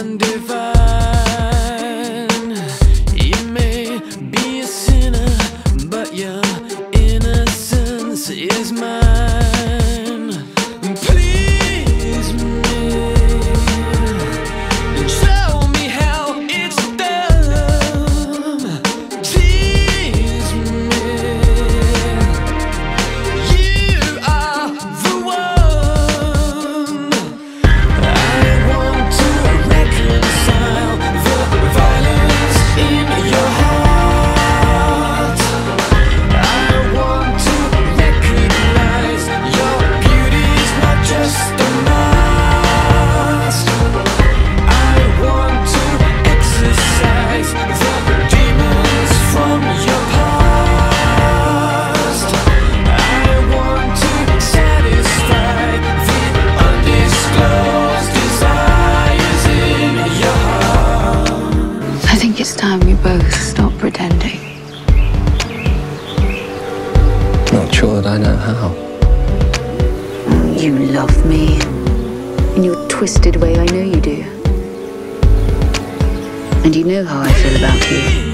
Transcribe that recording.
and divine. You may be a sinner, but your innocence is mine. Not sure that I know how. You love me. In your twisted way, I know you do. And you know how I feel about you.